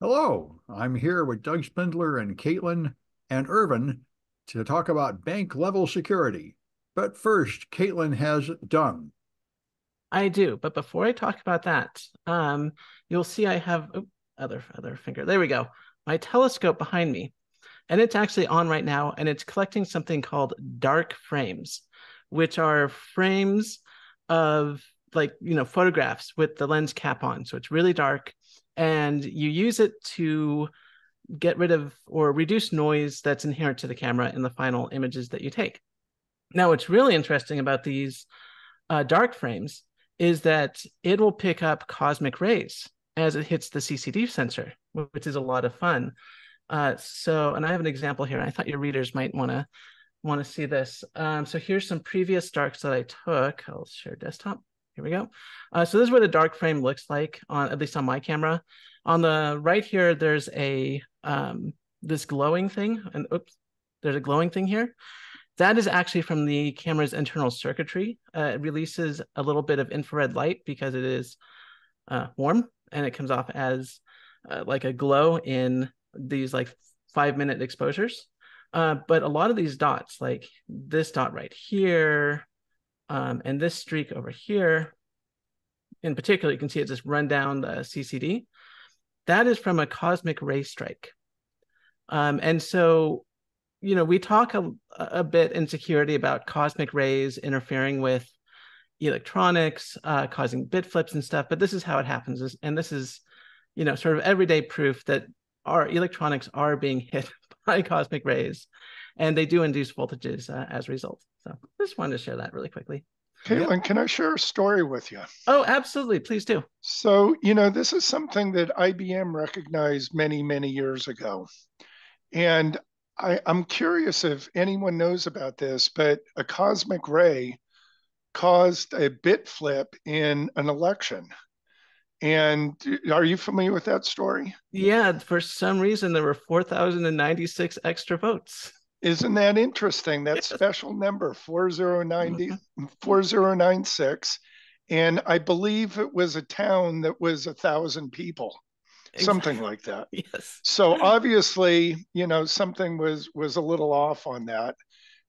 Hello, I'm here with Doug Spindler and Kaitlyn and Irvin to talk about bank level security. But first, Kaitlyn has done. I do, but before I talk about that, um, you'll see I have oh, other other finger. There we go. My telescope behind me, and it's actually on right now, and it's collecting something called dark frames, which are frames of like you know photographs with the lens cap on, so it's really dark, and you use it to get rid of or reduce noise that's inherent to the camera in the final images that you take. Now, what's really interesting about these uh, dark frames is that it will pick up cosmic rays as it hits the CCD sensor, which is a lot of fun. Uh, so, and I have an example here. I thought your readers might want to want to see this. Um, so here's some previous darks that I took. I'll share desktop. Here we go. Uh, so this is what a dark frame looks like on at least on my camera. On the right here, there's a um, this glowing thing, and oops, there's a glowing thing here. That is actually from the camera's internal circuitry. Uh, it releases a little bit of infrared light because it is uh, warm and it comes off as uh, like a glow in these like five minute exposures. Uh, but a lot of these dots, like this dot right here, um, and this streak over here, in particular, you can see it just run down the CCD. That is from a cosmic ray strike. Um, and so you know, we talk a, a bit in security about cosmic rays interfering with electronics, uh, causing bit flips and stuff, but this is how it happens. And this is, you know, sort of everyday proof that our electronics are being hit by cosmic rays and they do induce voltages uh, as a result. So just wanted to share that really quickly. Kaitlyn, yep. can I share a story with you? Oh, absolutely. Please do. So, you know, this is something that IBM recognized many, many years ago. And I, I'm curious if anyone knows about this, but a cosmic ray caused a bit flip in an election. And are you familiar with that story? Yeah, for some reason there were 4,096 extra votes. Isn't that interesting? That special number 4090 mm-hmm. 4096 and I believe it was a town that was a thousand people something like that. Yes. So obviously, you know, something was was a little off on that.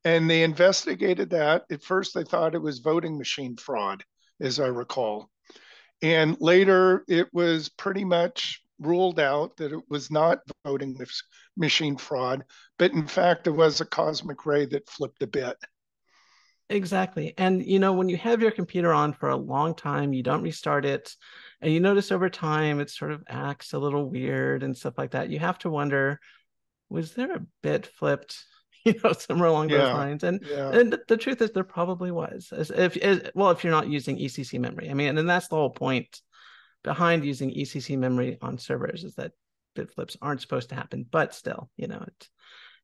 And they investigated that. At first they thought it was voting machine fraud, as I recall. And later it was pretty much ruled out that it was not voting machine fraud, but in fact it was a cosmic ray that flipped a bit. Exactly. And you know, when you have your computer on for a long time, you don't restart it, and you notice over time it sort of acts a little weird and stuff like that, you have to wonder, was there a bit flipped? You know, somewhere along yeah. those lines, and yeah. and the, truth is there probably was. As if as, well, if you're not using ECC memory, I mean, and that's the whole point behind using ECC memory on servers is that bit flips aren't supposed to happen, but still, you know, it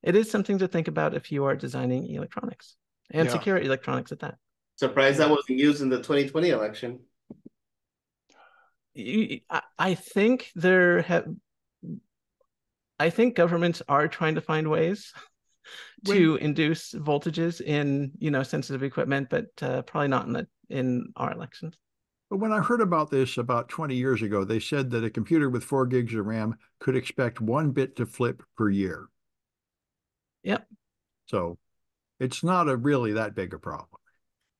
it is something to think about if you are designing electronics and yeah. secure electronics at that. Surprised that wasn't used in the 2020 election. I think there have. I think governments are trying to find ways to when, induce voltages in you know sensitive equipment, but uh, probably not in the in our elections. But when I heard about this about 20 years ago, they said that a computer with four gigs of RAM could expect one bit to flip per year. Yep. So it's not a really that big a problem.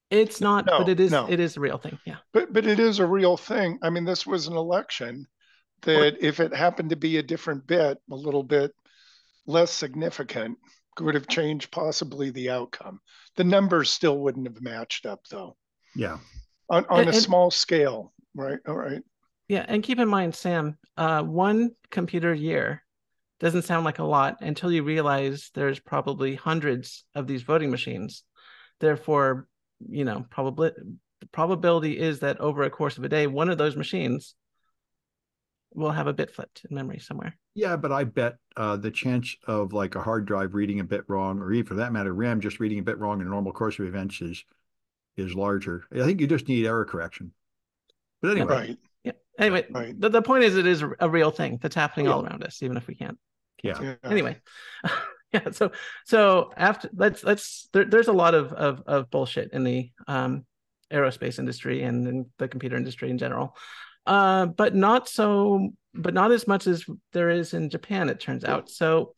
It's not, no, but it is no. it is a real thing. Yeah. But but it is a real thing. I mean, this was an election that if it happened to be a different bit, a little bit less significant, would have changed possibly the outcome. The numbers still wouldn't have matched up though. Yeah. On on and, a small scale, right? All right. Yeah, and keep in mind, Sam, uh, one computer year doesn't sound like a lot until you realize there's probably hundreds of these voting machines. Therefore, you know, probably the probability is that over a course of a day, one of those machines will have a bit flipped in memory somewhere. Yeah, but I bet uh, the chance of like a hard drive reading a bit wrong, or even for that matter, RAM just reading a bit wrong in a normal course of events is is larger. I think you just need error correction. But anyway, right. Yeah. Anyway, right. the, the point is, it is a real thing that's happening yeah. all around us, even if we can't. can't yeah. Anyway. yeah so so after let's let's there, there's a lot of, of of bullshit in the um aerospace industry and in the computer industry in general uh but not so but not as much as there is in Japan, it turns out. So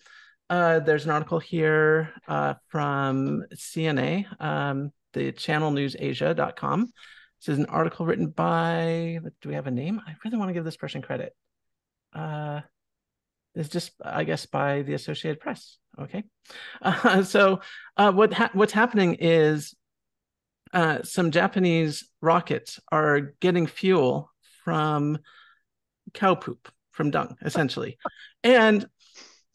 uh, there's an article here uh, from CNA, um, the channel channelnewsasia.com. This is an article written by, do we have a name? I really want to give this person credit. Uh, it's just, I guess, by the Associated Press. Okay. Uh, so uh, what ha- what's happening is uh, some Japanese rockets are getting fuel from cow poop, from dung, essentially. and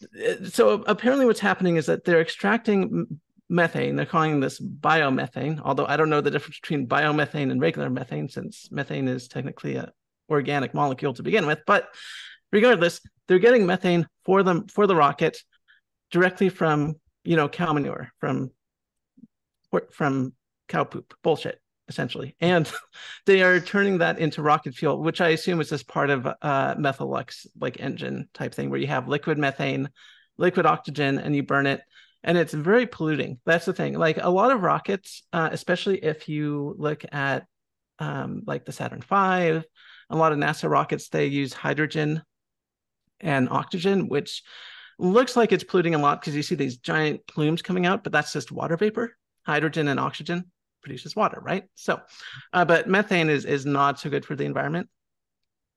uh, so apparently what's happening is that they're extracting methane. They're calling this biomethane, although I don't know the difference between biomethane and regular methane, since methane is technically a organic molecule to begin with. But regardless, they're getting methane for them for the rocket directly from you know cow manure from from cow poop bullshit essentially and they are turning that into rocket fuel which i assume is just part of uh methalox like engine type thing where you have liquid methane liquid oxygen and you burn it and it's very polluting. That's the thing. Like a lot of rockets uh, especially if you look at um, like the saturn v a lot of nasa rockets they use hydrogen and oxygen which looks like it's polluting a lot because you see these giant plumes coming out but that's just water vapor. Hydrogen and oxygen produces water right? So uh, but methane is is not so good for the environment.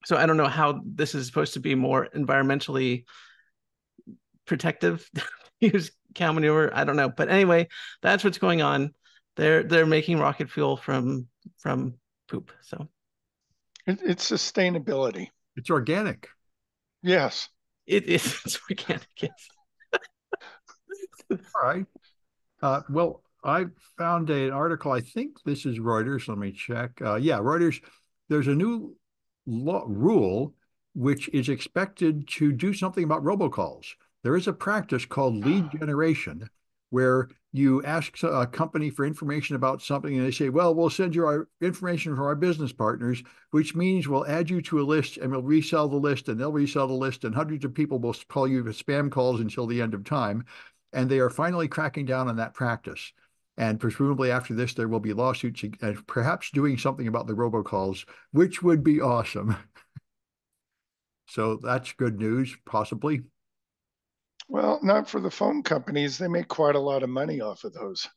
So i don't know how this is supposed to be more environmentally protective use cow manure i don't know but anyway that's what's going on they're they're making rocket fuel from from poop so it, it's sustainability it's organic yes it is it's organic yes. all right uh, well I found an article. I think this is Reuters. Let me check. Uh, yeah, Reuters. There's a new law, rule which is expected to do something about robocalls. There is a practice called lead ah. generation where you ask a company for information about something and they say, well, we'll send you our information from our business partners, which means we'll add you to a list and we'll resell the list and they'll resell the list and hundreds of people will call you with spam calls until the end of time. And they are finally cracking down on that practice. And presumably after this, there will be lawsuits and perhaps doing something about the robocalls, which would be awesome. so that's good news, possibly. Well, not for the phone companies. They make quite a lot of money off of those.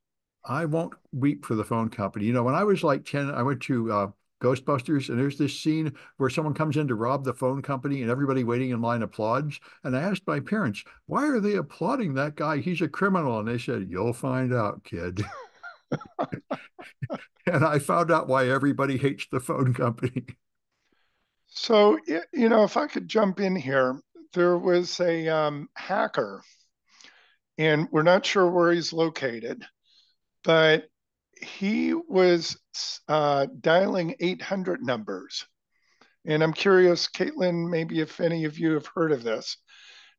I won't weep for the phone company. You know, when I was like 10, I went to uh, Ghostbusters, and there's this scene where someone comes in to rob the phone company, and everybody waiting in line applauds. And I asked my parents, "Why are they applauding that guy? He's a criminal." And they said, "You'll find out, kid." and I found out why everybody hates the phone company. So, you know, if I could jump in here, there was a um, hacker, and we're not sure where he's located, but he was uh, dialing 800 numbers. And I'm curious, Kaitlyn, maybe if any of you have heard of this.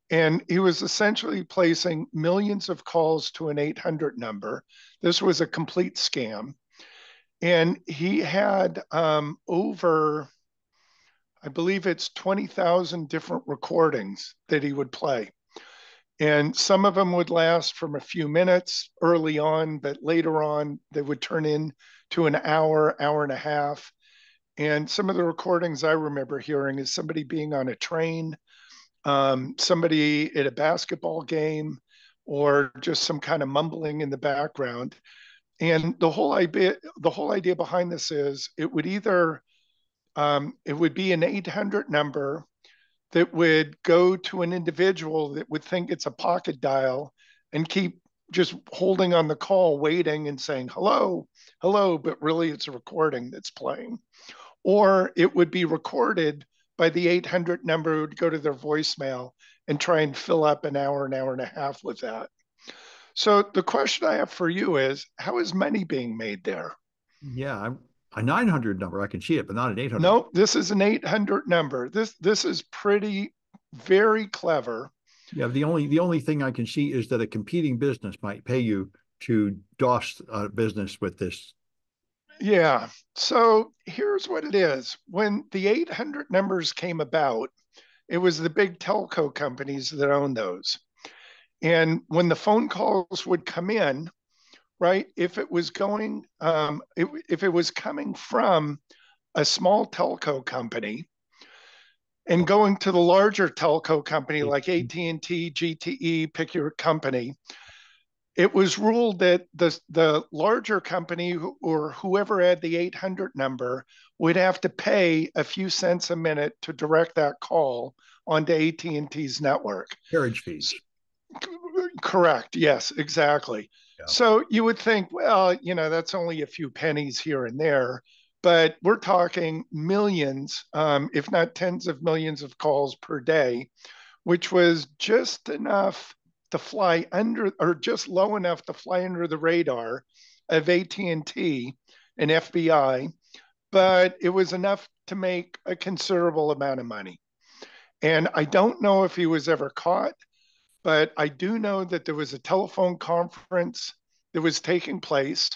And he was essentially placing millions of calls to an 800 number. This was a complete scam. And he had um, over, I believe it's 20,000 different recordings that he would play. And some of them would last from a few minutes early on, but later on they would turn in to an hour, hour and a half. And some of the recordings I remember hearing is somebody being on a train, um, somebody at a basketball game, or just some kind of mumbling in the background. And the whole idea, the whole idea behind this is it would either um, it would be an 800 number that would go to an individual that would think it's a pocket dial and keep just holding on the call, waiting and saying, hello, hello, but really it's a recording that's playing. Or it would be recorded by the 800 number, would go to their voicemail and try and fill up an hour, an hour and a half with that. So the question I have for you is how is money being made there? Yeah, I'm a 900 number. I can see it, but not an 800. No, this is an 800 number. This this is pretty very clever. Yeah, the only the only thing I can see is that a competing business might pay you to DOS a business with this. Yeah. So here's what it is. When the 800 numbers came about, it was the big telco companies that owned those. And when the phone calls would come in, right? If it was going, um, if it was coming from a small telco company, And going to the larger telco company like AT&T. AT&T, GTE, pick your company, it was ruled that the the larger company or whoever had the 800 number would have to pay a few cents a minute to direct that call onto AT&T's network. Carriage fees. Correct. Yes, exactly. So you would think, well, you know, that's only a few pennies here and there, but we're talking millions, um, if not tens of millions of calls per day, which was just enough to fly under, or just low enough to fly under the radar of AT&T and FBI, but it was enough to make a considerable amount of money. And I don't know if he was ever caught but I do know that there was a telephone conference that was taking place,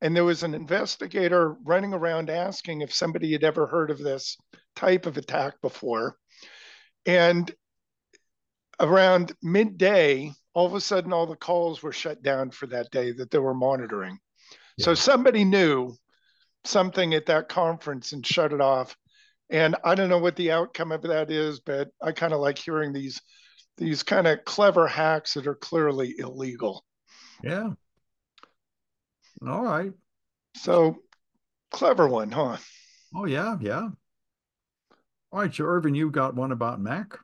and there was an investigator running around asking if somebody had ever heard of this type of attack before. And around midday, all of a sudden, all the calls were shut down for that day that they were monitoring. So somebody knew something at that conference and shut it off. And I don't know what the outcome of that is, but I kind of like hearing these these kind of clever hacks that are clearly illegal. Yeah. All right. So clever one, huh? Oh yeah, yeah. All right, so Irvin, you got one about Mac.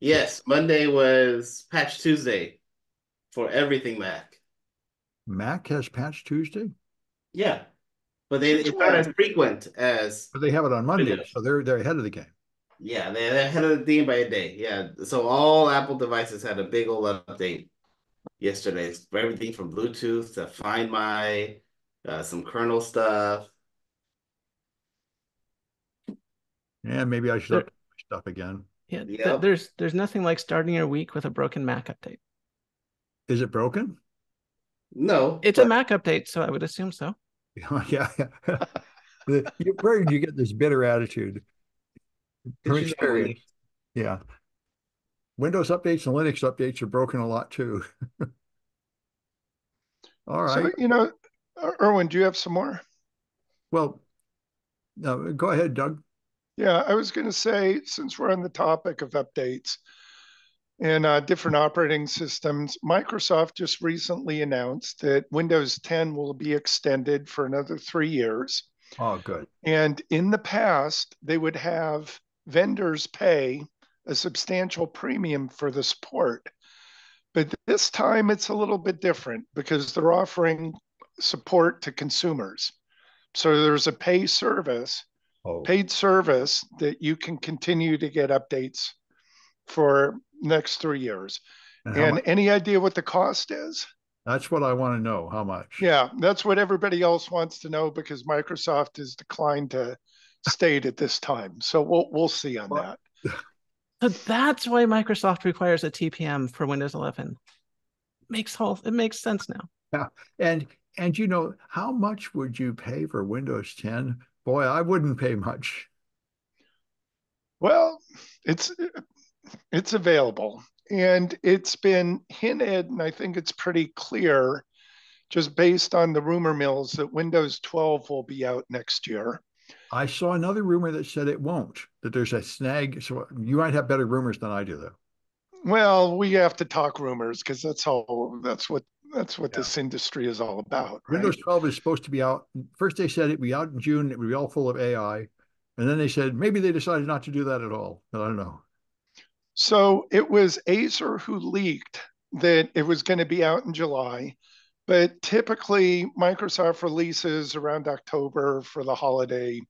Yes, Monday was Patch Tuesday for everything Mac. Mac has Patch Tuesday, Yeah, but they it's not as frequent as but they have it on Monday, Windows. so they're they're ahead of the game. Yeah. They they're ahead of the game by a day. Yeah, so all Apple devices had a big old update yesterday for everything from Bluetooth to Find My, uh, some kernel stuff. Yeah, maybe I should There- update stuff again. Yeah, th- there's there's nothing like starting your week with a broken Mac update. Is it broken? No, It's a Mac update, so I would assume so. yeah, yeah. Where did you get this bitter attitude? From It's experience. Yeah. Windows updates and Linux updates are broken a lot too. All right. So, you know, Er- Irvin, do you have some more? Well, no, go ahead, Doug. Yeah, I was going to say, since we're on the topic of updates and uh, different operating systems, Microsoft just recently announced that Windows 10 will be extended for another three years. Oh, good. And in the past, they would have vendors pay a substantial premium for the support. But this time it's a little bit different because they're offering support to consumers. So there's a pay service, Oh, paid service that you can continue to get updates for next three years. and And any idea what the cost is? that's what I want to know. How much? Yeah, that's what everybody else wants to know because Microsoft has declined to state at this time. So we'll we'll see on Well- that. So that's why Microsoft requires a TPM for Windows 11. Makes whole it makes sense now. Yeah, and and you know, how much would you pay for Windows 10? Boy, I wouldn't pay much. Well, it's it's available and it's been hinted, and I think it's pretty clear, just based on the rumor mills, that Windows 12 will be out next year. I saw another rumor that said it won't, that there's a snag. So you might have better rumors than I do, though. Well, we have to talk rumors because that's all that's what that's what Yeah. this industry is all about, right? Windows 12 is supposed to be out. First, they said it'd be out in June. It would be all full of AI. And then they said maybe they decided not to do that at all. I don't know. So it was Acer who leaked that it was going to be out in July, but typically Microsoft releases around October for the holiday,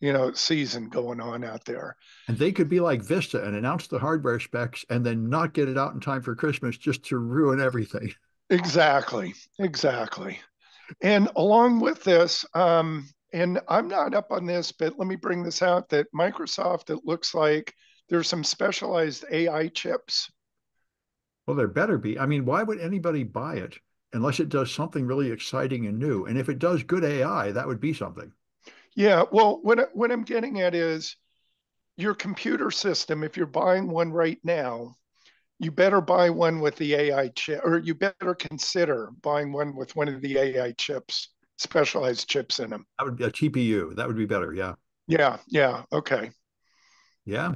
you know, season going on out there. And they could be like Vista and announce the hardware specs and then not get it out in time for Christmas just to ruin everything. Exactly, exactly. And along with this, um, and I'm not up on this, but let me bring this out that Microsoft, it looks like there's some specialized AI chips Well, there better be. I mean, why would anybody buy it unless it does something really exciting and new? And if it does good AI, that would be something. Yeah, well, what what I'm getting at is your computer system. If you're buying one right now, you better buy one with the AI chip, or you better consider buying one with one of the AI chips, specialized chips in them. That would be a TPU. That would be better. Yeah. Yeah, yeah, okay. Yeah.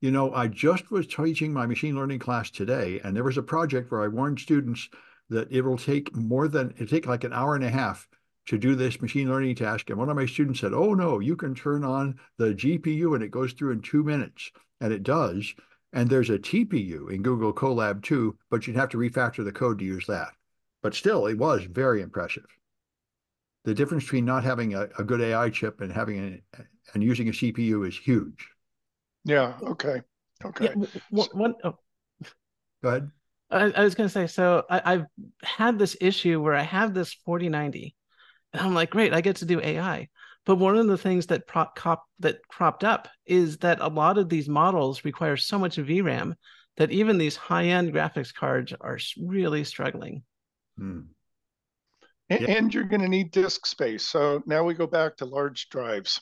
You know, I just was teaching my machine learning class today, and there was a project where I warned students that it will take more than it take like an hour and a half to do this machine learning task. And one of my students said, Oh no, you can turn on the GPU and it goes through in two minutes. And it does. And there's a TPU in Google Colab too, but you'd have to refactor the code to use that. But still, it was very impressive. The difference between not having a, a good AI chip and having a, and using a CPU is huge. Yeah. Okay. Okay. Yeah, one, one, oh, Go ahead. I, I was going to say, so I, I've had this issue where I have this 4090 and I'm like, great, I get to do AI. But one of the things that prop cop that cropped up is that a lot of these models require so much VRAM that even these high-end graphics cards are really struggling. Hmm. A- Yeah. And you're going to need disk space. So now we go back to large drives.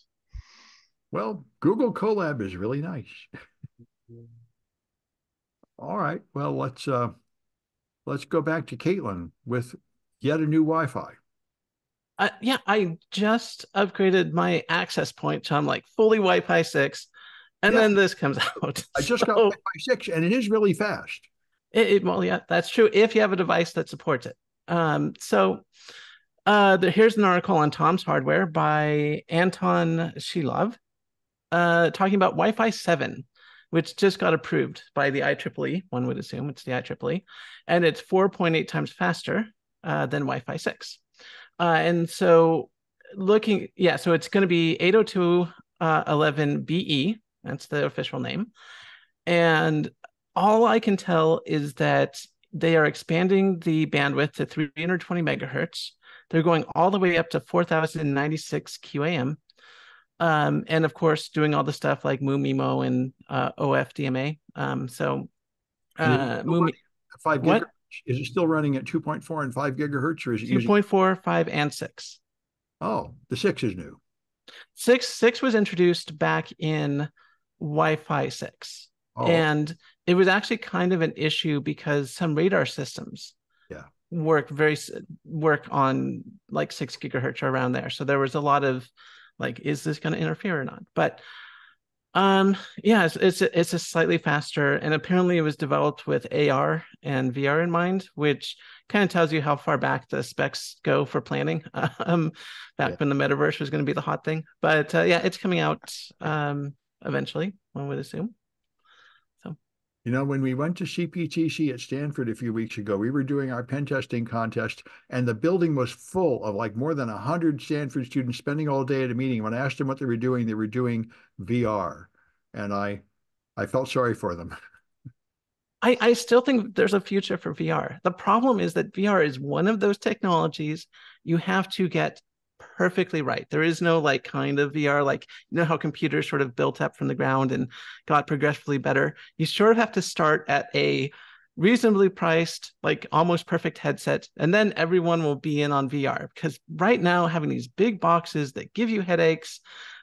Well, Google Colab is really nice. All right. Well, let's uh let's go back to Kaitlyn with yet a new Wi-Fi. Uh, yeah, I just upgraded my access point to I'm like fully Wi-Fi six, and Yeah. then this comes out. I just got Wi-Fi six, and it is really fast. It, it- well, yeah, that's true. If you have a device that supports it. Um, so uh, the, here's an article on Tom's Hardware by Anton Shilov, uh, talking about Wi-Fi 7, which just got approved by the IEEE. One would assume it's the IEEE, and it's 4.8 times faster uh, than Wi-Fi 6. Uh, and so looking, yeah, so it's going to be 802.11be. That's the official name. And all I can tell is that they are expanding the bandwidth to 320 megahertz. They're going all the way up to 4096 QAM. Um, and of course, doing all the stuff like MU-MIMO and uh, OFDMA. Um, so, uh, running Five gigahertz. Is it still running at 2.4 and 5 gigahertz, or is it using? 2.4, 5, and 6. Oh, the six is new. Six six was introduced back in Wi-Fi six, Oh, and it was actually kind of an issue because some radar systems, Yeah. work very work on like six gigahertz or around there. So there was a lot of like, is this going to interfere or not? But um, yeah, it's it's a, it's a slightly faster, and apparently it was developed with AR and VR in mind, which kind of tells you how far back the specs go for planning. Um, back Yeah. when the metaverse was going to be the hot thing. But uh, yeah, it's coming out um eventually, one would assume. You know, when we went to CPTC at Stanford a few weeks ago, we were doing our pen testing contest, and the building was full of like more than 100 Stanford students spending all day at a meeting. When I asked them what they were doing, they were doing VR. And I I felt sorry for them. I, I still think there's a future for VR. The problem is that VR is one of those technologies you have to get perfectly right. There is no like kind of VR, like you know how computers sort of built up from the ground and got progressively better. You sort of have to start at a reasonably priced, like almost perfect headset, and then everyone will be in on VR. Because right now, having these big boxes that give you headaches,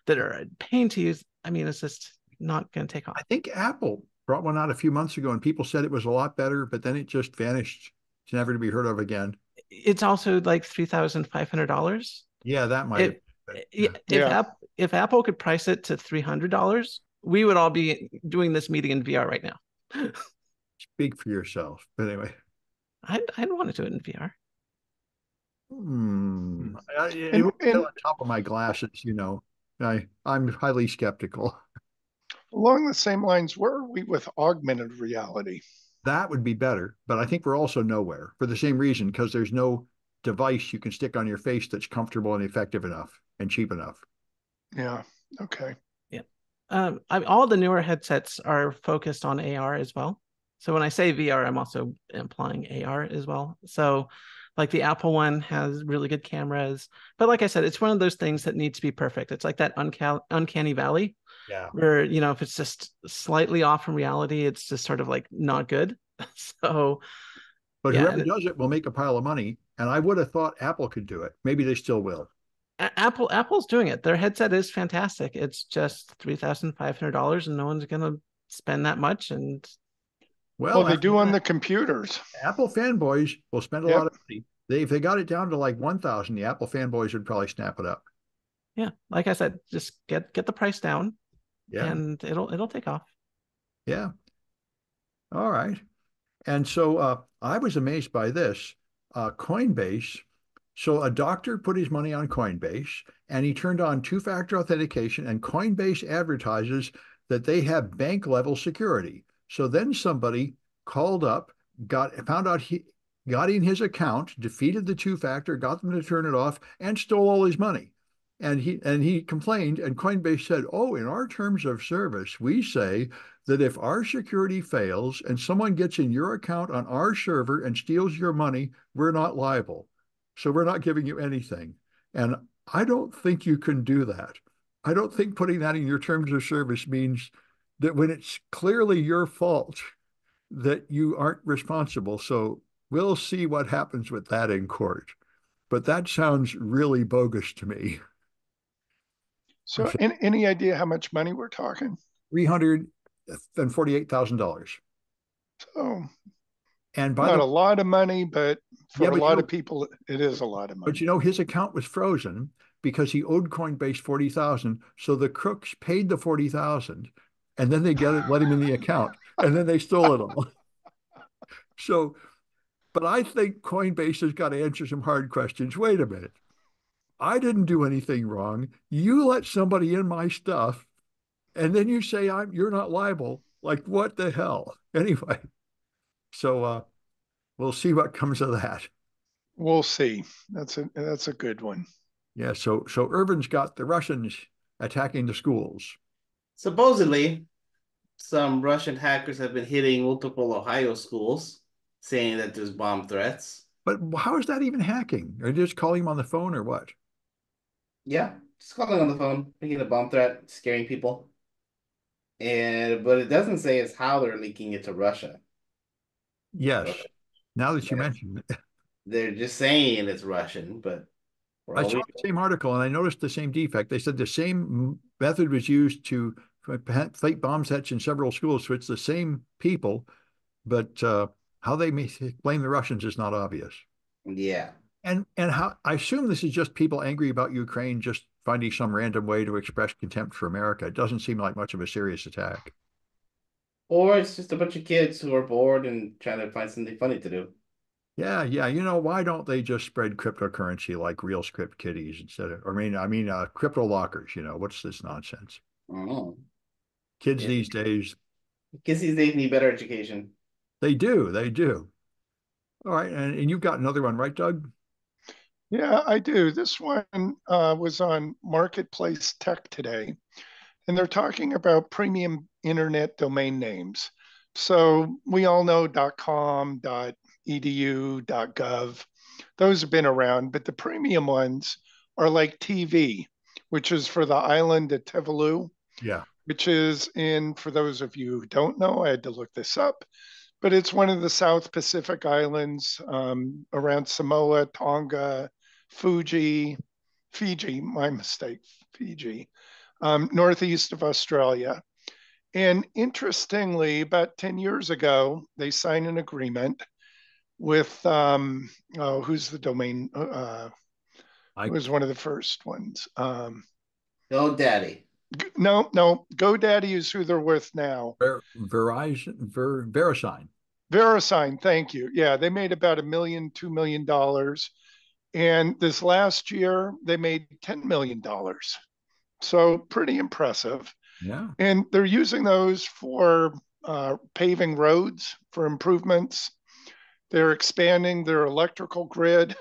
that are a pain to use, I mean, it's just not going to take off. I think Apple brought one out a few months ago, and people said it was a lot better, but then it just vanished. It's never to be heard of again. It's also like three thousand five hundred dollars. Yeah, that might. It- Yeah, if App, if Apple could price it to three hundred dollars, we would all be doing this meeting in VR right now. Speak for yourself. But anyway, I I don't want to do it in VR. hmm. I, it And- was still and- on top of my glasses, you know. I I'm highly skeptical. Along the same lines, where are we with augmented reality? That would be better, but I think we're also nowhere for the same reason because there's no device you can stick on your face that's comfortable and effective enough and cheap enough. Yeah. Okay. Yeah. Um, I, all the newer headsets are focused on AR as well. So when I say VR, I'm also implying AR as well. So, like the Apple one has really good cameras, but like I said, it's one of those things that needs to be perfect. It's like that unca- uncanny valley Yeah. where you know if it's just slightly off from reality, it's just sort of like not good. So But Yeah, whoever does it will make a pile of money. And I would have thought Apple could do it. Maybe they still will. A- Apple Apple's doing it. Their headset is fantastic. It's just three thousand five hundred dollars, and no one's gonna spend that much. And Well, Well, they do on that, the computers. Apple fanboys will spend a Yep. lot of money. They, if they got it down to like 1,000, the Apple fanboys would probably snap it up. Yeah, like I said, just get get the price down, Yeah. and it'll it'll take off. Yeah. All right. And so uh, I was amazed by this. Uh, Coinbase. So a doctor put his money on Coinbase and he turned on two factor authentication, and Coinbase advertises that they have bank level security. So then somebody called up, got found out he got in his account, defeated the two factor, got them to turn it off, and stole all his money. And he and he complained, and Coinbase said, "Oh, in our terms of service, we say that if our security fails and someone gets in your account on our server and steals your money, we're not liable. So we're not giving you anything." And I don't think you can do that. I don't think putting that in your terms of service means that when it's clearly your fault that you aren't responsible. So we'll see what happens with that in court. But that sounds really bogus to me. So, Okay. any, any idea how much money we're talking? Three hundred and forty-eight thousand dollars. So, And by not the a lot of money, but for Yeah, a but you lot know- of people, it is a lot of money. but you know his account was frozen because he owed Coinbase forty thousand. So the crooks paid the forty thousand, and then they get it, let him in the account, and then they stole it all. So, but I think Coinbase has got to answer some hard questions. Wait a minute. I didn't do anything wrong. You let somebody in my stuff, and then you say I'm you're not liable. Like what the hell? Anyway, so uh, we'll see what comes of that. we'll see. That's a that's a good one. Yeah. So so Irvin's got the Russians attacking the schools. Supposedly, some Russian hackers have been hitting multiple Ohio schools, saying that there's bomb threats. But how is that even hacking? Are they just calling him on the phone or what? Yeah, just calling on the phone, making a bomb threat, scaring people. And but it doesn't say is how they're leaking it to Russia. Yes. Now that you Yeah. mention it, They're just saying it's Russian, but I saw the same article and I noticed the same defect. They said the same method was used to fake bomb sets in several schools, so it's the same people, but uh, how they may blame the Russians is not obvious. yeah. And and how I assume this is just people angry about Ukraine just finding some random way to express contempt for America. It doesn't seem like much of a serious attack. Or it's just a bunch of kids who are bored and trying to find something funny to do. Yeah, yeah. You know, why don't they just spread cryptocurrency like real script kitties instead of, I mean, I mean, uh, crypto lockers, you know, what's this nonsense? I know. Kids Yeah. these days, Kids these days need better education. they do, they do. All right. And, and you've got another one, right, Doug? Yeah, I do. This one uh, was on Marketplace Tech today, and they're talking about premium internet domain names. So we all know .com, .edu, .gov. Those have been around, but the premium ones are like TV, which is for the island of Tuvalu, Yeah. which is in, for those of you who don't know, I had to look this up, but it's one of the South Pacific islands um, around Samoa, Tonga, Fuji, Fiji, my mistake, Fiji, um, northeast of Australia. And interestingly, about 10 years ago, they signed an agreement with, um, oh, who's the domain? Uh, I- it was one of the first ones. Um, Oh, daddy. G- no, no, GoDaddy is who they're with now. Ver, Verizon, Ver, VeriSign. VeriSign, thank you. Yeah, they made about a million, two million dollars. And this last year, they made $10 million. So pretty impressive. Yeah. And they're using those for uh, paving roads for improvements. They're expanding their electrical grid.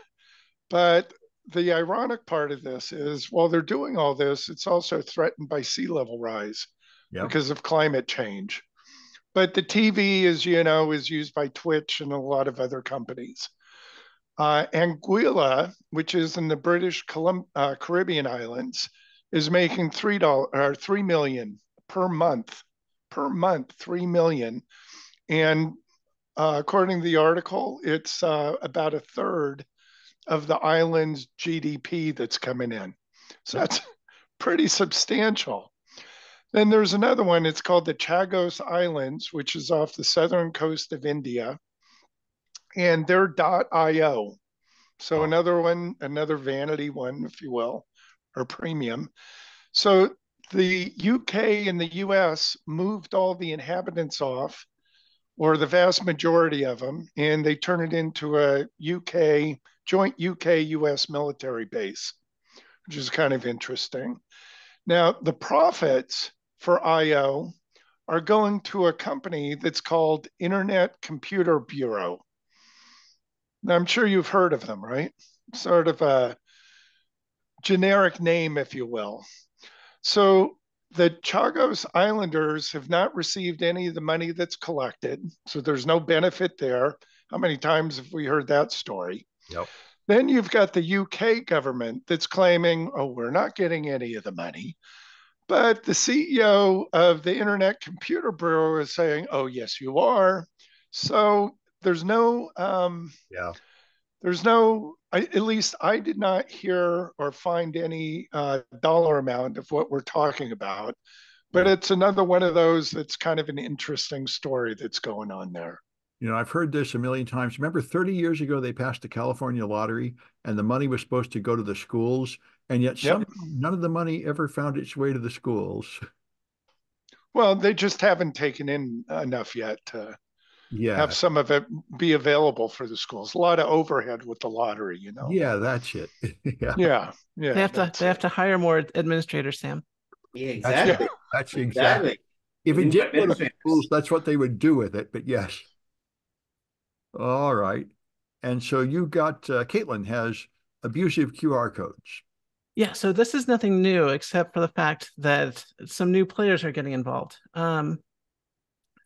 But the ironic part of this is while they're doing all this, it's also threatened by sea level rise Yep. because of climate change. But the TV, as you know, is used by Twitch and a lot of other companies. Uh, Anguilla, which is in the British Colum- uh, Caribbean islands, is making three dollars or three million per month, per month, three million. And uh, according to the article, it's uh, about a third of the island's GDP that's coming in. So that's pretty substantial. Then there's another one. It's called the Chagos Islands, which is off the southern coast of India. And they're .io. So another one, another vanity one, if you will, or premium. So the UK and the US moved all the inhabitants off, or the vast majority of them, and they turn it into a UK joint UK US military base, which is kind of interesting. Now, the profits for IO are going to a company that's called Internet Computer Bureau. Now, I'm sure you've heard of them, right? Sort of a generic name, if you will. So the Chagos Islanders have not received any of the money that's collected. So there's no benefit there. How many times have we heard that story? Yep. Then you've got the UK government that's claiming, oh, we're not getting any of the money. But the CEO of the Internet Computer Bureau is saying, oh, yes, you are. So there's no, um, Yeah. there's no, I, at least I did not hear or find any uh, dollar amount of what we're talking about. But it's another one of those that's kind of an interesting story that's going on there. You know, I've heard this a million times. Remember 30 years ago, they passed the California lottery and the money was supposed to go to the schools. And yet Yep. none of the money ever found its way to the schools. Well, they just haven't taken in enough yet to Yeah. have some of it be available for the schools. A lot of overhead with the lottery, you know. Yeah, that's it. yeah. Yeah. Yeah. they have to that's they have to hire more administrators, Sam. Yeah, exactly. it. That's exactly. Exactly. If We it did go to schools, that's what they would do with it. But yes. All right. And so you got uh, Kaitlyn has abusive QR codes. Yeah, so this is nothing new except for the fact that some new players are getting involved. Um,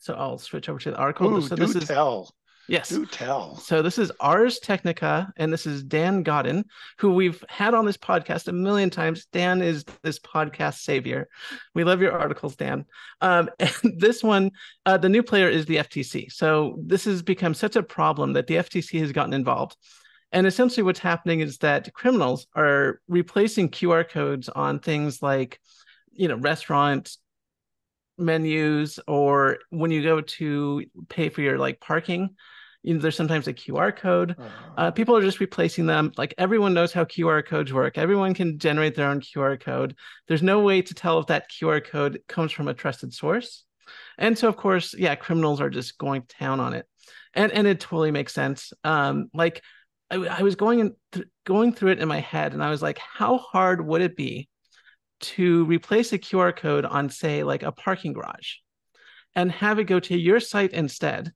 so I'll switch over to the article. Ooh, so this is tell. yes. Do tell. So this is Ars Technica, and this is Dan Goodin, who we've had on this podcast a million times. Dan is this podcast savior. We love your articles, Dan. Um, and this one, uh, the new player is the FTC. So this has become such a problem that the FTC has gotten involved. And essentially, what's happening is that criminals are replacing QR codes on things like, you know, restaurants menus or when you go to pay for your like parking you know, there's sometimes a QR code. Uh, people are just replacing them. Like everyone knows how QR codes work. Everyone can generate their own QR code. There's no way to tell if that QR code comes from a trusted source. And so, of course, yeah, criminals are just going to town on it, and and it totally makes sense. Um, like I, I was going in th- going through it in my head, and I was like, how hard would it be to replace a QR code on, say, like a parking garage, and have it go to your site instead?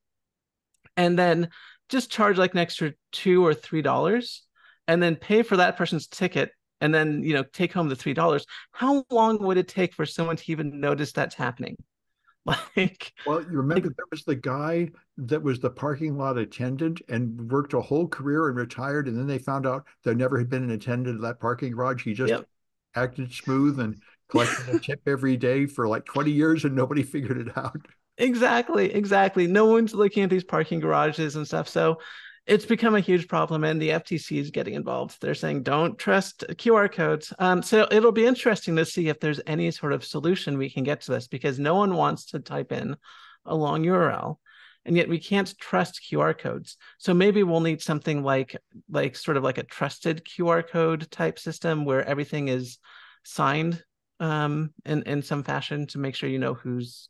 and then just charge like an extra two or three dollars and then pay for that person's ticket and then you know take home the three dollars how long would it take for someone to even notice that's happening like Well, you remember there was the guy that was the parking lot attendant and worked a whole career and retired, and then they found out there never had been an attendant at that parking garage. He just Yep. Acted smooth and collected a tip every day for like 20 years, and nobody figured it out. exactly exactly. No one's looking at these parking garages and stuff so it's become a huge problem and the ftc is getting involved. They're saying don't trust qr codes. Um, so it'll be interesting to see if there's any sort of solution we can get to this because no one wants to type in a long url and yet we can't trust qr codes so maybe we'll need something like like sort of like a trusted qr code type system where everything is signed um in in some fashion to make sure you know who's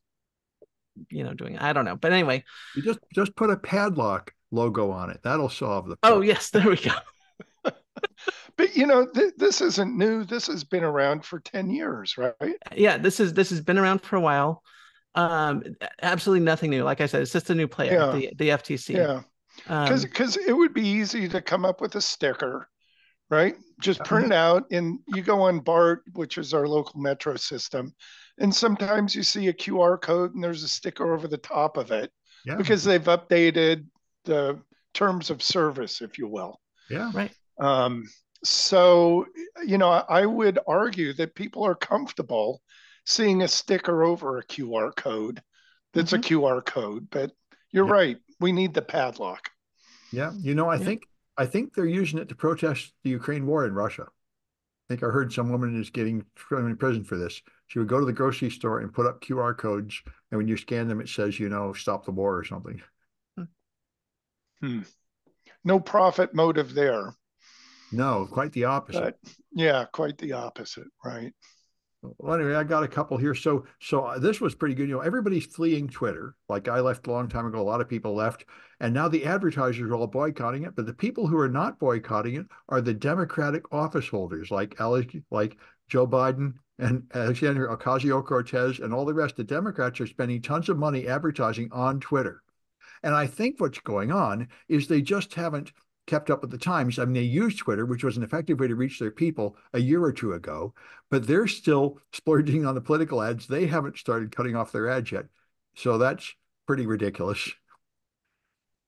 you know doing it. i don't know but anyway You just just put a padlock logo on it. That'll solve the oh yes there we go But you know, th- this isn't new. This has been around for 10 years, right? yeah this is this has been around for a while um absolutely nothing new like i said it's just a new player Yeah. the the ftc Yeah. Because um, because it would be easy to come up with a sticker, right? Just print it out and you go on BART, which is our local metro system. And sometimes you see a QR code and there's a sticker over the top of it Yeah. because they've updated the terms of service, if you will. yeah. right Um, so, you know, I would argue that people are comfortable seeing a sticker over a QR code that's a QR code. But you're Yeah. right. We need the padlock. Yeah. You know, I Yeah. think I think they're using it to protest the Ukraine war in Russia. I think I heard some woman is getting thrown in prison for this. She would go to the grocery store and put up QR codes, and when you scan them, it says, you know, stop the war or something. Hmm. No profit motive there. No, quite the opposite. But yeah, quite the opposite, right? Well, anyway, I got a couple here. So, so uh, this was pretty good. You know, everybody's fleeing Twitter. Like I left a long time ago. A lot of people left, and now the advertisers are all boycotting it. But the people who are not boycotting it are the Democratic office holders, like Alex, like Joe Biden and Alexander Ocasio Cortez, and all the rest. Of the Democrats are spending tons of money advertising on Twitter. And I think what's going on is they just haven't kept up with the times. I mean, they used Twitter, which was an effective way to reach their people a year or two ago, but they're still splurging on the political ads. They haven't started cutting off their ads yet. So that's pretty ridiculous.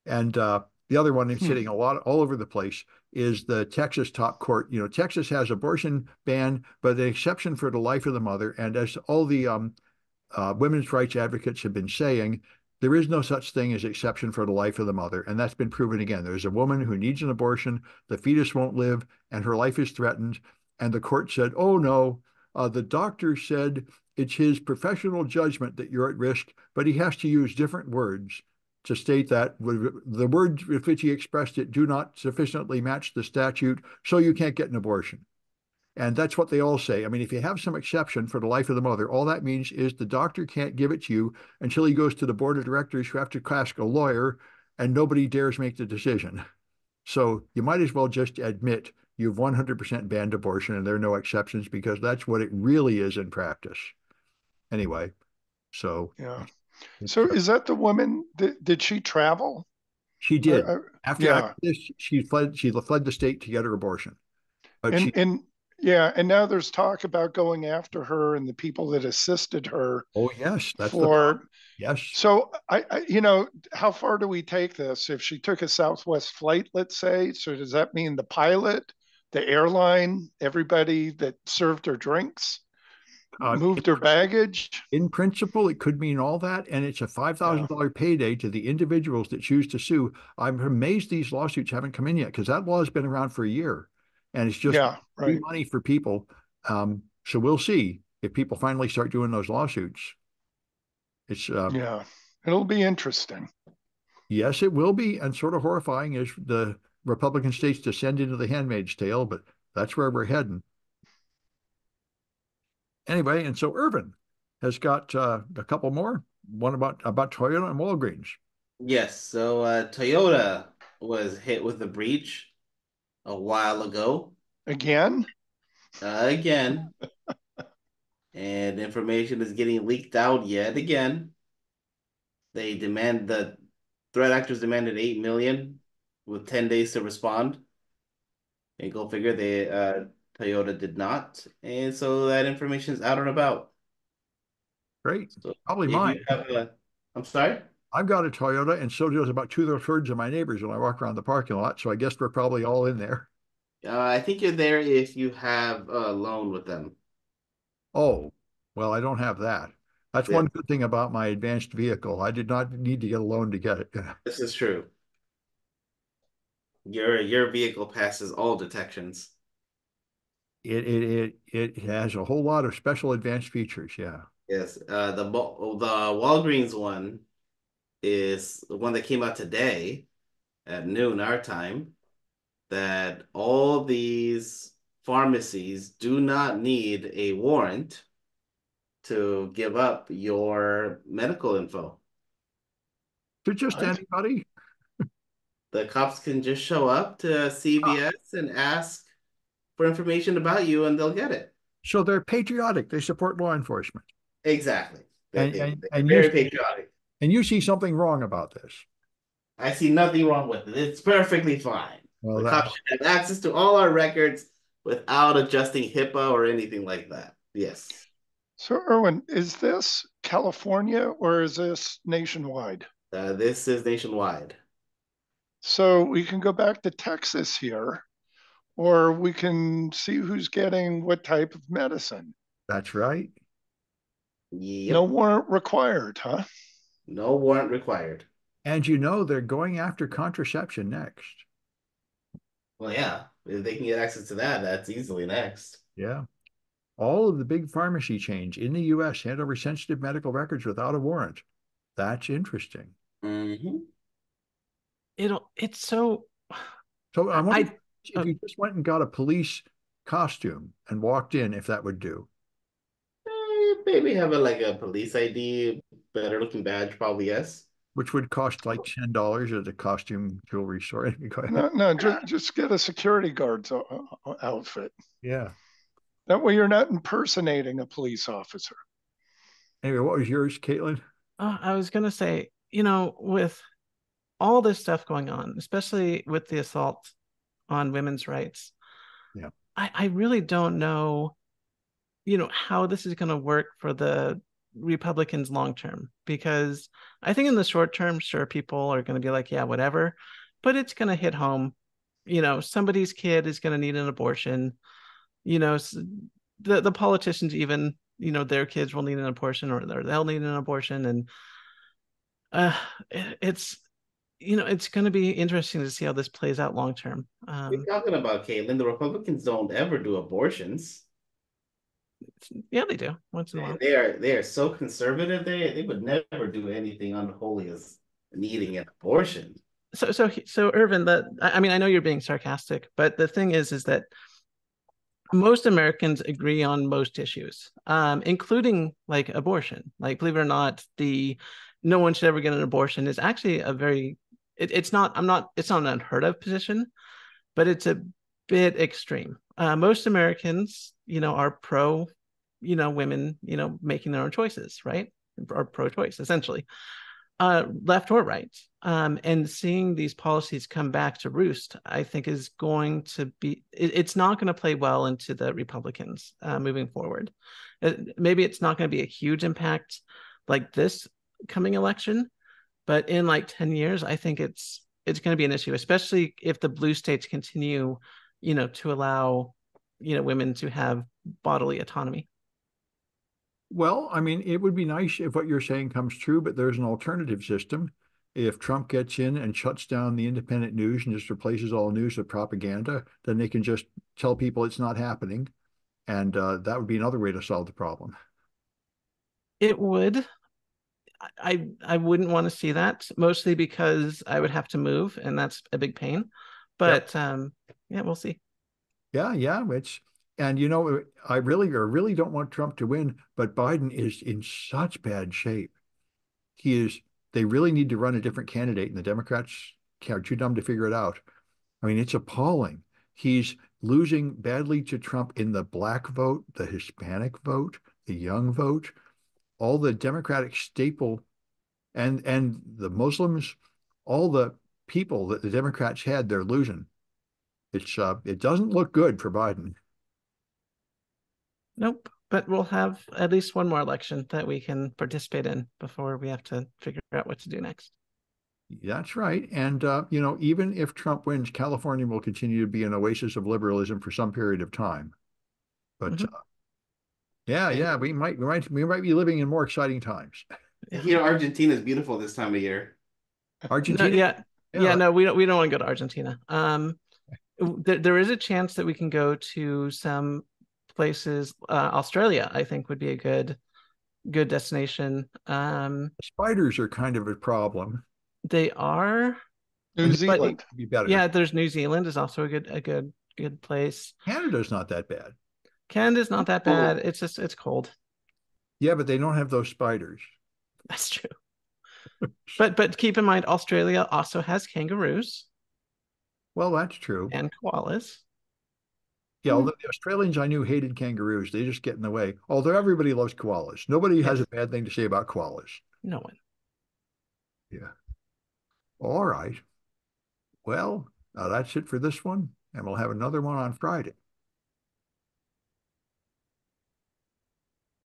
And uh, the other one that's hmm. hitting a lot all over the place is the Texas top court. You know, Texas has abortion ban, but the exception for the life of the mother. And as all the um, uh, women's rights advocates have been saying, there is no such thing as exception for the life of the mother. And that's been proven again. There's a woman who needs an abortion, the fetus won't live, and her life is threatened. And the court said, oh, no, uh, the doctor said it's his professional judgment that you're at risk, but he has to use different words to state that the words with which he expressed it do not sufficiently match the statute, so you can't get an abortion. And that's what they all say. I mean, if you have some exception for the life of the mother, all that means is the doctor can't give it to you until he goes to the board of directors who have to ask a lawyer, and nobody dares make the decision. So you might as well just admit you've 100% banned abortion and there are no exceptions because that's what it really is in practice. Anyway, so. Yeah. So is that the woman? Did, did she travel? She did. Uh, after, yeah. after this, she fled. She fled the state to get her abortion. But and, she, and yeah, and now there's talk about going after her and the people that assisted her. Oh yes, that's for yes. So I, I, you know, how far do we take this? If she took a Southwest flight, let's say, so does that mean the pilot, the airline, everybody that served her drinks? Uh, moved her baggage. In principle, it could mean all that, and it's a five thousand yeah. payday to the individuals that choose to sue. I'm amazed these lawsuits haven't come in yet because that law has been around for a year and it's just yeah, right. money for people. Um, so we'll see if people finally start doing those lawsuits. It's uh, yeah, it'll be interesting. Yes, it will be, and sort of horrifying as the Republican states descend into the handmaid's tale, but that's where we're heading. Anyway, and so Irvin has got uh, a couple more. One about about Toyota and Walgreens. Yes, so uh, Toyota was hit with a breach a while ago. Again? Uh, again. and information is getting leaked out yet again. They demand the threat actors demanded eight million with 10 days to respond. And go figure they uh Toyota did not. And so that information is out and about. Great. So Probably mine. A, I'm sorry? I've got a Toyota, and so does about two thirds of my neighbors when I walk around the parking lot. So I guess we're probably all in there. Uh, I think you're there if you have a loan with them. Oh, well, I don't have that. That's yeah. one good thing about my advanced vehicle. I did not need to get a loan to get it. this is true. Your your vehicle passes all detections. It it it it has a whole lot of special advanced features. Yeah. Yes. Uh, the the Walgreens one is the one that came out today at noon our time that all these pharmacies do not need a warrant to give up your medical info. To just anybody? the cops can just show up to CVS ah. and ask for information about you and they'll get it. So they're patriotic. They support law enforcement. Exactly. They, and, and, and very patriotic. And you see something wrong about this. I see nothing wrong with it. It's perfectly fine. Well, the that... cops should have access to all our records without adjusting HIPAA or anything like that. Yes. So, Irvin, is this California or is this nationwide? Uh, this is nationwide. So we can go back to Texas here, or we can see who's getting what type of medicine. That's right. Yep. No warrant required, huh? No warrant required. And you know they're going after contraception next. Well, yeah, if they can get access to that, that's easily next. Yeah. All of the big pharmacy chains in the US hand over sensitive medical records without a warrant. That's interesting. Mm-hmm. It'll, it's so. So I want I, if you just went and got a police costume and walked in, if that would do. Maybe have a like a police ID, better looking badge, probably yes. Which would cost like ten dollars at a costume jewelry store. Go ahead. No, no, just, just get a security guard's o- o- outfit. Yeah. That way you're not impersonating a police officer. Anyway, what was yours, Kaitlyn? Oh, I was gonna say, you know, with all this stuff going on, especially with the assault on women's rights, Yeah. I, I really don't know, you know, how this is gonna work for the Republicans long term. Because I think in the short term, sure, people are gonna be like, yeah, whatever, but it's gonna hit home. You know, somebody's kid is gonna need an abortion. You know, the the politicians even you know their kids will need an abortion or they'll need an abortion and uh it- it's you know it's going to be interesting to see how this plays out long term We're um talking about Kaitlyn. The Republicans don't ever do abortions. Yeah they do once in a while They are they are so conservative. They they would never do anything unholy as needing an abortion. so so he- so irvin that i I mean i know you're being sarcastic but the thing is is that most americans agree on most issues um including like abortion like believe it or not the no one should ever get an abortion is actually a very it, it's not i'm not it's not an unheard of position but it's a bit extreme uh, most americans you know are pro you know women you know making their own choices right or pro-choice essentially uh, left or right. Um, and seeing these policies come back to roost, I think is going to be, it, it's not going to play well into the Republicans uh, moving forward. Uh, maybe it's not going to be a huge impact like this coming election, but in like 10 years, I think it's, it's going to be an issue, especially if the blue states continue, you know, to allow, you know, women to have bodily autonomy. Well, I mean, it would be nice if what you're saying comes true, but there's an alternative system. If Trump gets in and shuts down the independent news and just replaces all news with propaganda, then they can just tell people it's not happening. And uh, that would be another way to solve the problem. It would. I I wouldn't want to see that mostly because I would have to move and that's a big pain. But um yeah, we'll see. Yeah, yeah, it's and you know, I really or really don't want Trump to win, but Biden is in such bad shape. He is they really need to run a different candidate, and the Democrats are too dumb to figure it out. I mean, it's appalling. He's losing badly to Trump in the black vote, the Hispanic vote, the young vote, all the Democratic staple and and the Muslims, all the people that the Democrats had, they're losing. It's uh, it doesn't look good for Biden. Nope. But we'll have at least one more election that we can participate in before we have to figure out what to do next. That's right. And, uh, you know, even if Trump wins, California will continue to be an oasis of liberalism for some period of time. But Mhm. uh, yeah, yeah, we might, we might, we might be living in more exciting times. You know, Argentina is beautiful this time of year. No, Argentina, yeah, yeah, no, we don't we don't want to go to Argentina. Um there, there is a chance that we can go to some places uh Australia, I think would be a good good destination. Um spiders are kind of a problem. they are New But- Zealand. Be better. yeah, there's New Zealand is also a good a good good place. Canada's not that bad. Canada's not that bad. It's just it's cold. Yeah, but they don't have those spiders. That's true. but but keep in mind Australia also has kangaroos Well, that's true. and koalas. Yeah, although the Australians I knew hated kangaroos, they just get in the way. Although everybody loves koalas. Nobody has a bad thing to say about koalas. No one. Yeah. All right. Well, uh, that's it for this one, and we'll have another one on Friday.